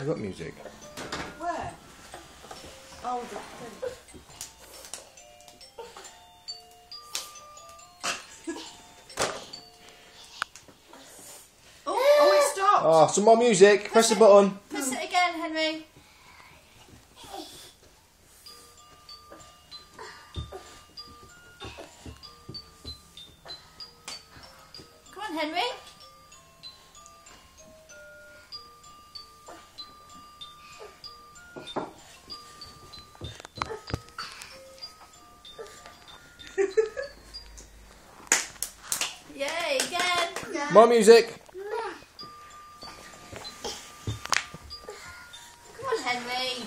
I've got music. Where? Oh, the oh, oh, it stopped. Oh, some more music. Press the button. Press it again, Henry. Come on, Henry. More music. Come on, Henry.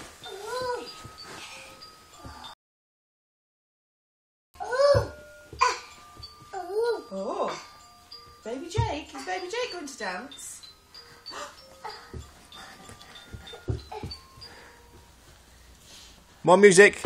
Oh, baby Jake. Is baby Jake going to dance? More music.